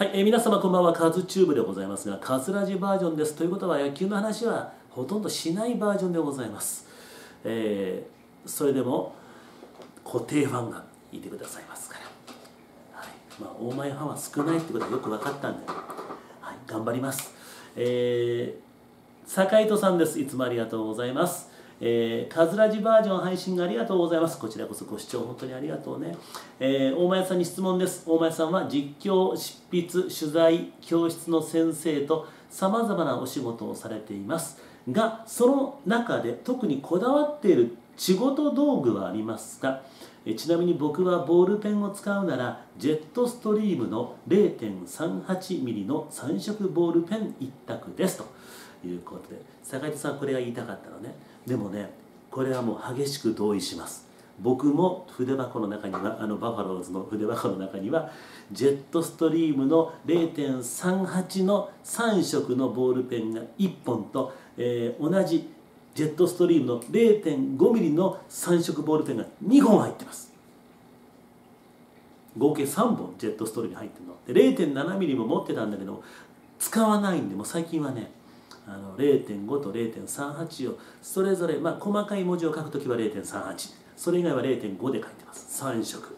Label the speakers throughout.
Speaker 1: はい、えー皆様こんばんは。カズチューブでございますがカズラジバージョンです。ということは野球の話はほとんどしないバージョンでございます、えーそれでも固定ファンがいてくださいますから、はいまあ、大前ファンは少ないってことはよく分かったんで、はい、頑張ります、えー、坂井戸さんです。いつもありがとうございます。えー、カズラジバージョン配信ありがとうございます。こちらこそご視聴本当にありがとうね。えー、大前さんに質問です。大前さんは実況、執筆、取材、教室の先生と様々なお仕事をされています。が、その中で特にこだわっている仕事道具はありますか？えちなみに僕はボールペンを使うならジェットストリームの 0.38mm の3色ボールペン一択ですということで坂井さんこれが言いたかったのね。でもねこれはもう激しく同意します。僕も筆箱の中にはあのバファローズの筆箱の中にはジェットストリームの0.38の3色のボールペンが1本と、えー同じジェットストリームの 0.5mm の3色ボールペンが2本入ってます。合計3本ジェットストリーム入ってるの。で 0.7mm も持ってたんだけど使わないんでも最近はねあの0.5と0.38をそれぞれ、まあ、細かい文字を書くときは0.38それ以外は0.5で書いてます。3色。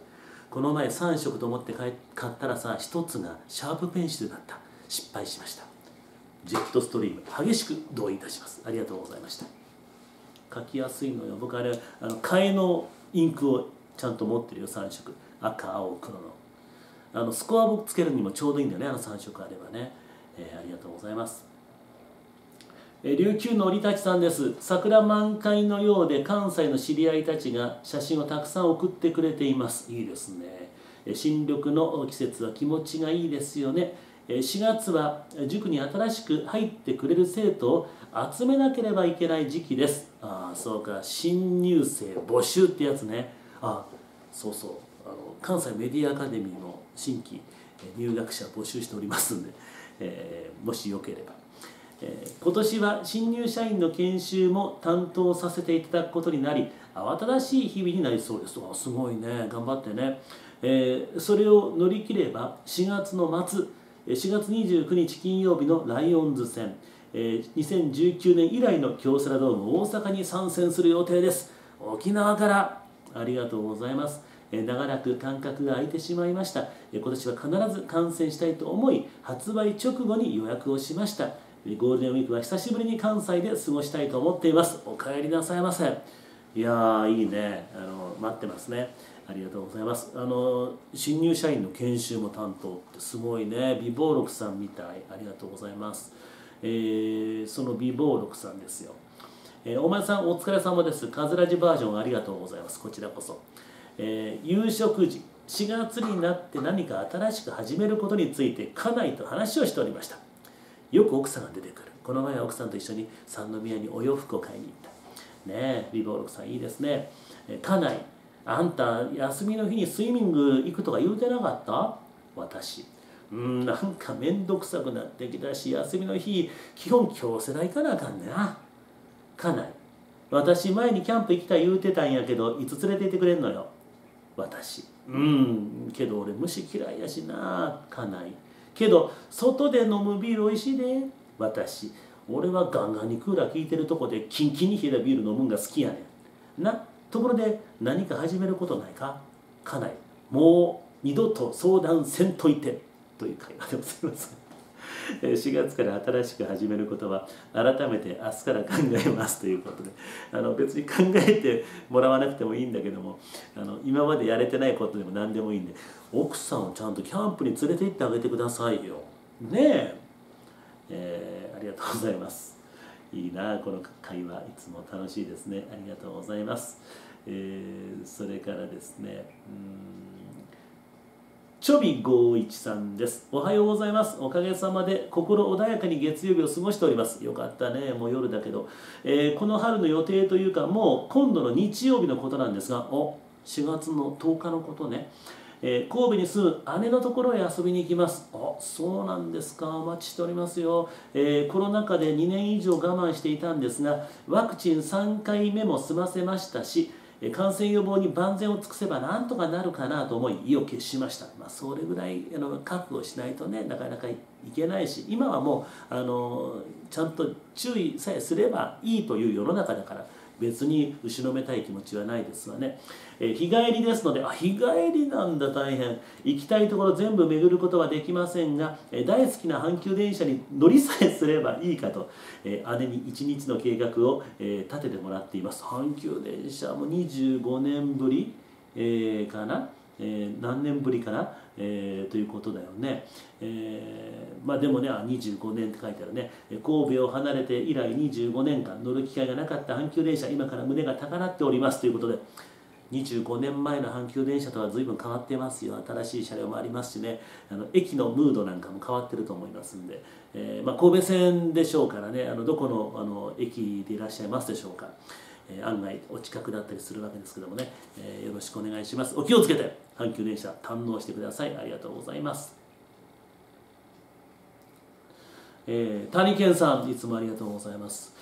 Speaker 1: この前3色と思って買ったらさ1つがシャープペンシルだった。失敗しました。ジェットストリーム。激しく同意いたします。ありがとうございました。書きやすいのよ。僕あれあの替えのインクをちゃんと持ってるよ。3色。赤青黒の。あのスコアボつけるにもちょうどいいんだよね。あの3色あればね、えーありがとうございます。琉球の織立さんです。桜満開のようで関西の知り合いたちが写真をたくさん送ってくれています。いいですね。新緑の季節は気持ちがいいですよね。4月は塾に新しく入ってくれる生徒を集めなければいけない時期です。ああそうか。新入生募集ってやつね。あそうそう。あの関西メディアアカデミーの新規入学者募集しておりますんで、えーもしよければ。今年は新入社員の研修も担当させていただくことになり慌ただしい日々になりそうですすごいね。頑張ってね、えーそれを乗り切れば4月の末4月29日金曜日のライオンズ戦、えー2019年以来の京セラドーム大阪に参戦する予定です。沖縄からありがとうございます。長らく間隔が空いてしまいました。今年は必ず観戦したいと思い発売直後に予約をしました。ゴールデンウィークは久しぶりに関西で過ごしたいと思っています。お帰りなさいませ。いやーいいね。あの待ってますね。ありがとうございます。あの新入社員の研修も担当ってすごいね。美貌録さんみたい。ありがとうございます、えーその美貌録さんですよ。えーお前さんお疲れ様です。カズラジバージョンありがとうございます。こちらこそ、えー夕食時。4月になって何か新しく始めることについて家内と話をしておりました。よく奥さんが出てくる。この前は奥さんと一緒に三宮にお洋服を買いに行った。ねえ美貌録さんいいですね。家内あんた休みの日にスイミング行くとか言うてなかった？私。うんなんか面倒くさくなってきたし休みの日基本京セラ行かなあかんねな。家内。私前にキャンプ行きたい言うてたんやけどいつ連れて行ってくれんのよ。私。うんけど俺虫嫌いやしな家内。けど外で飲むビールおいしいで私俺はガンガンにクーラー効いてるとこでキンキンに冷えたビール飲むんが好きやねん。なところで何か始めることないか？家内。もう二度と相談せんといて。という会話でございます。4月から新しく始めることは改めて明日から考えますということで。あの別に考えてもらわなくてもいいんだけどもあの今までやれてないことでも何でもいいんで奥さんをちゃんとキャンプに連れて行ってあげてくださいよ。ねえ。えーありがとうございます。いいなこの会話。いつも楽しいですね。ありがとうございます、えーそれからですねうん。ちょびごういちさんです。おはようございます。おかげさまで心穏やかに月曜日を過ごしております。よかったね。もう夜だけど。えーこの春の予定というか、もう今度の日曜日のことなんですが、お4月の10日のことね。えー神戸に住む姉のところへ遊びに行きます。あそうなんですか。お待ちしておりますよ。えーコロナ禍で2年以上我慢していたんですが、ワクチン3回目も済ませましたし、感染予防に万全を尽くせばなんとかなるかなと思い意を決しました、まあ、それぐらいあの覚悟しないとねなかなかいけないし今はもうあのちゃんと注意さえすればいいという世の中だから別に後ろめたい気持ちはないですわね、えー、日帰りですのであ日帰りなんだ大変。行きたいところ全部巡ることはできませんが、えー、大好きな阪急電車に乗りさえすればいいかと、えー、姉に1日の計画を、え立ててもらっています。阪急電車も25年ぶり、えかな？え、何年ぶりかな、え、ということだよね、え、まあでもね25年って書いてあるね。神戸を離れて以来25年間乗る機会がなかった阪急電車今から胸が高鳴っておりますということで25年前の阪急電車とは随分変わってますよ。新しい車両もありますしね。あの駅のムードなんかも変わってると思いますんで、えーまあ、神戸線でしょうからねあのどこのあの駅でいらっしゃいますでしょうか。え案外お近くだったりするわけですけどもね、えよろしくお願いします。お気をつけて阪急電車堪能してください。ありがとうございます。えー、谷健さんいつもありがとうございます、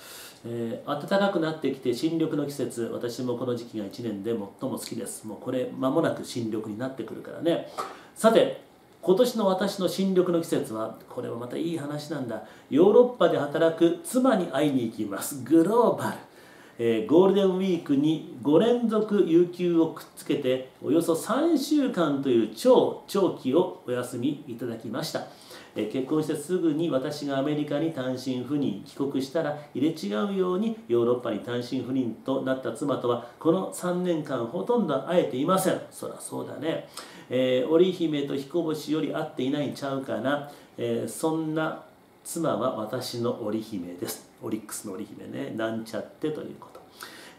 Speaker 1: えー、暖かくなってきて新緑の季節私もこの時期が1年で最も好きです。もうこれ間もなく新緑になってくるからね。さて今年の私の新緑の季節はこれはまたいい話なんだ。ヨーロッパで働く妻に会いに行きます。グローバル。えー、ゴールデンウィークに5連続有給をくっつけておよそ3週間という超長期をお休みいただきました、えー、結婚してすぐに私がアメリカに単身赴任帰国したら入れ違うようにヨーロッパに単身赴任となった妻とはこの3年間ほとんど会えていません。そりゃそうだね、えー、織姫と彦星より会っていないんちゃうかな、えそんな妻は私の織姫です。オリックスの織姫ね。なんちゃってということ。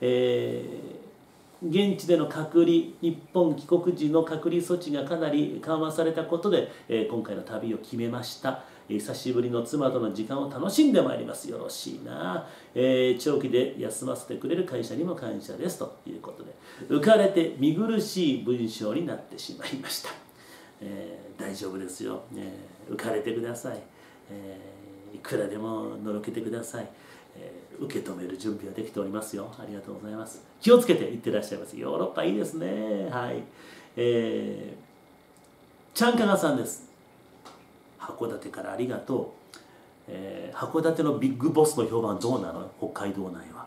Speaker 1: えー、現地での隔離日本帰国時の隔離措置がかなり緩和されたことで、えー、今回の旅を決めました。久しぶりの妻との時間を楽しんでまいります。よろしいな、えー、長期で休ませてくれる会社にも感謝ですということで。浮かれて見苦しい文章になってしまいました、えー、大丈夫ですよ、えー、浮かれてください、えいくらでものろけてください。えー、受け止める準備はできておりますよ。ありがとうございます。気をつけていってらっしゃいます。ヨーロッパいいですね。はい。えー、ちゃんかがさんです。函館からありがとう、えー、函館のビッグボスの評判どうなの？北海道内は。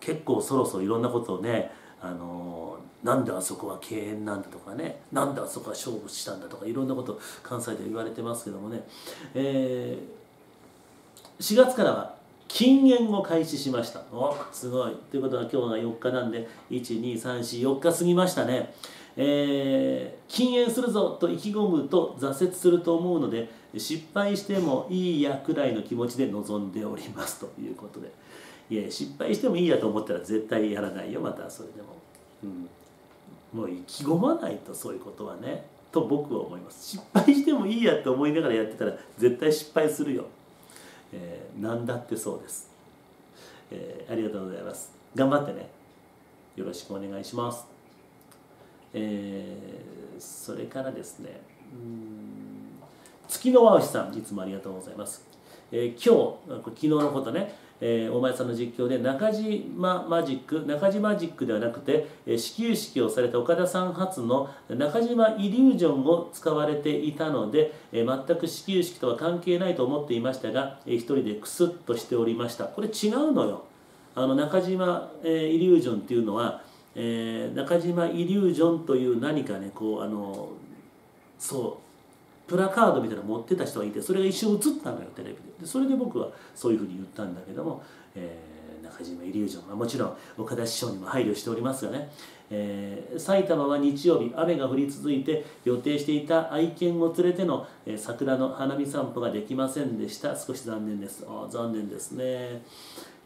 Speaker 1: 結構そろそろいろんなことをねあのなんであそこは敬遠なんだとかねなんであそこは勝負したんだとかいろんなこと関西で言われてますけどもね、えー、4月からは禁煙を開始しました。おすごい。ということは今日が4日なんで12344日過ぎましたね。えー、禁煙するぞと意気込むと挫折すると思うので失敗してもいいやくらいの気持ちで臨んでおりますということで。いや失敗してもいいやと思ったら絶対やらないよまたそれでも、うん、もう意気込まないとそういうことはねと僕は思います。失敗してもいいやと思いながらやってたら絶対失敗するよ。えー、何だってそうです、えー、ありがとうございます。頑張ってね。よろしくお願いします、えー、それからですね月の和牛さんいつもありがとうございます、えー、今日昨日のことね。えー、大前さんの実況で中島マジック中島マジックではなくて、えー、始球式をされた岡田さん初の中島イリュージョンを使われていたので、えー、全く始球式とは関係ないと思っていましたが、えー、一人でクスッとしておりました。これ違うのよ。あの中島、えー、イリュージョンっていうのは、えー、中島イリュージョンという何かねこうあのそうプラカードみたいなの持ってた人がいてそれが一瞬映ったのよテレビで。でそれで僕はそういうふうに言ったんだけども、えー、中島イリュージョンはもちろん岡田師匠にも配慮しておりますがね、えー、埼玉は日曜日雨が降り続いて予定していた愛犬を連れての、えー、桜の花見散歩ができませんでした。少し残念です。あ残念ですね。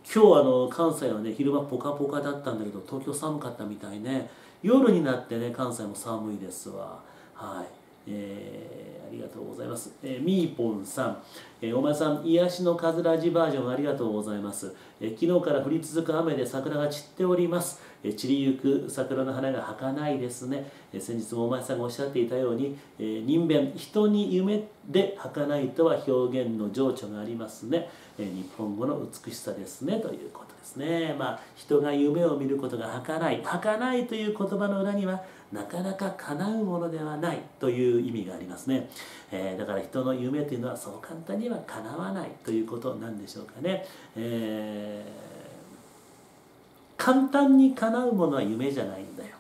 Speaker 1: 今日あの関西はね昼間ポカポカだったんだけど東京寒かったみたいね。夜になってね関西も寒いですわ。はい。えー、ありがとうございます。えー、みーぽんさん、えー、お前さん、癒しのカズラジバージョンありがとうございます。えー、昨日から降り続く雨で桜が散っております。散りゆく桜の花が儚いですね。え、先日もお前さんがおっしゃっていたように、えー、人弁、人に夢で儚いとは表現の情緒がありますね。え、日本語の美しさですね。ということで。ですねまあ人が夢を見ることが儚い儚いという言葉の裏にはなかなか叶うものではないという意味がありますね、えー、だから人の夢というのはそう簡単には叶わないということなんでしょうかね、えー、簡単に叶うものは夢じゃないんだよ。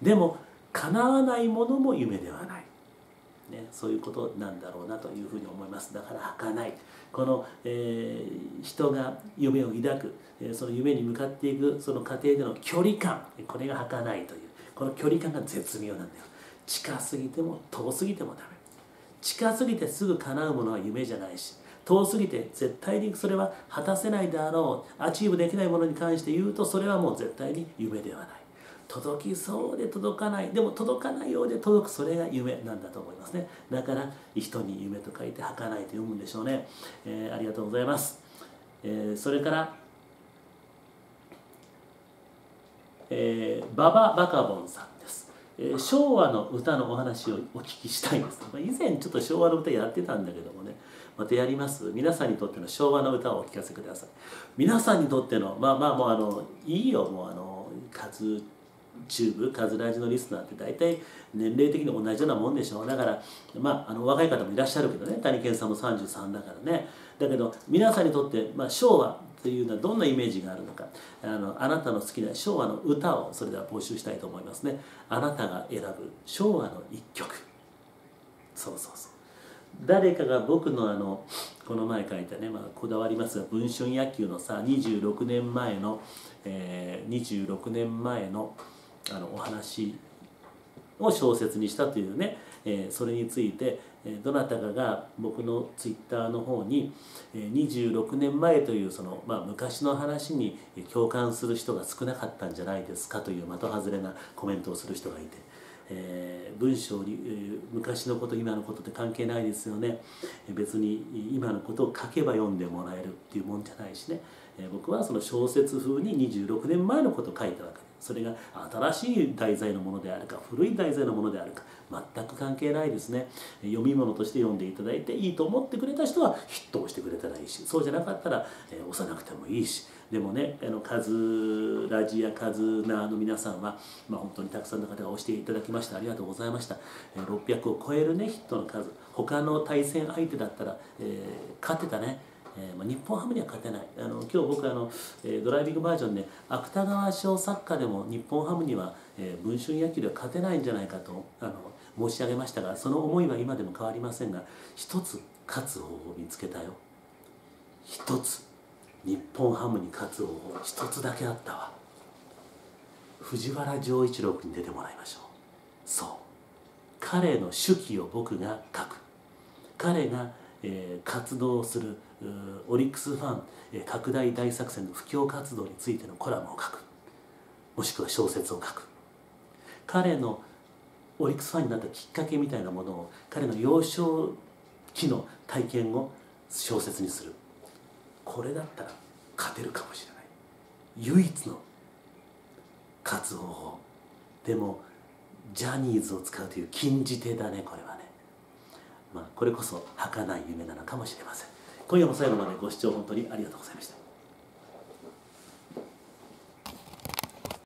Speaker 1: でも叶わないものも夢ではない。ね、そういうことなんだろうなというふうに思います。だから儚い。この、えー、人が夢を抱く、えー、その夢に向かっていくその過程での距離感。これが儚いという。この距離感が絶妙なんだよ。近すぎても遠すぎてもダメ。近すぎてすぐ叶うものは夢じゃないし遠すぎて絶対にそれは果たせないであろう。 achieve できないものに関して言うとそれはもう絶対に夢ではない。届きそうで届かない。でも届かないようで届くそれが夢なんだと思いますね。だから人に夢と書いて儚いと読むんでしょうね、えー、ありがとうございます、えー、それからえー、バババカボンさんです、えー、昭和の歌のお話をお聞きしたいんです。以前ちょっと昭和の歌やってたんだけどもね。またやります。皆さんにとっての昭和の歌をお聞かせください。皆さんにとってのまあまあもうあのいいよ。もうあの数チューブカズラジのリスナーって大体年齢的に同じようなもんでしょう。だからまああの若い方もいらっしゃるけどね。谷健さんも33だからね。だけど皆さんにとって、まあ、昭和というのはどんなイメージがあるのか。あのあなたの好きな昭和の歌をそれでは募集したいと思いますね。あなたが選ぶ昭和の一曲。そうそうそう。誰かが僕のあのこの前書いたね、まあ、こだわりますが文春野球のさ26年前の、えー、26年前のあのお話を小説にしたというね、えー、それについてどなたかが僕のツイッターの方に26年前というその、まあ、昔の話に共感する人が少なかったんじゃないですかという的外れなコメントをする人がいて、えー、文章に、えー、昔のこと今のことって関係ないですよね。別に今のことを書けば読んでもらえるっていうもんじゃないしね、えー、僕はその小説風に26年前のことを書いたわけ。それが新しい題材のものであるか古い題材のものであるか全く関係ないですね。読み物として読んでいただいていいと思ってくれた人はヒットをしてくれたらいいしそうじゃなかったら、えー、押さなくてもいいしでもねあのカズラジやカズナーの皆さんは、まあ、本当にたくさんの方が押していただきましてありがとうございました、え、600を超えるねヒットの数。他の対戦相手だったら、えー、勝てたね。えーまあ、日本ハムには勝てない。あの今日僕あの、えー、ドライビングバージョンで芥川賞作家でも日本ハムには、えー、文春野球では勝てないんじゃないかとあの申し上げましたがその思いは今でも変わりませんが一つ勝つ方法を見つけたよ。一つ。日本ハムに勝つ方法一つだけあったわ。藤原丈一郎君に出てもらいましょう。そう。彼の手記を僕が書く。彼がえー、活動するオリックスファン、えー、拡大大作戦の布教活動についてのコラムを書く。もしくは小説を書く。彼のオリックスファンになったきっかけみたいなものを彼の幼少期の体験を小説にする。これだったら勝てるかもしれない。唯一の勝つ方法。でもジャニーズを使うという禁じ手だねこれはね。まあ、これこそ儚い夢なのかもしれません。今夜も最後までご視聴本当にありがとうございました。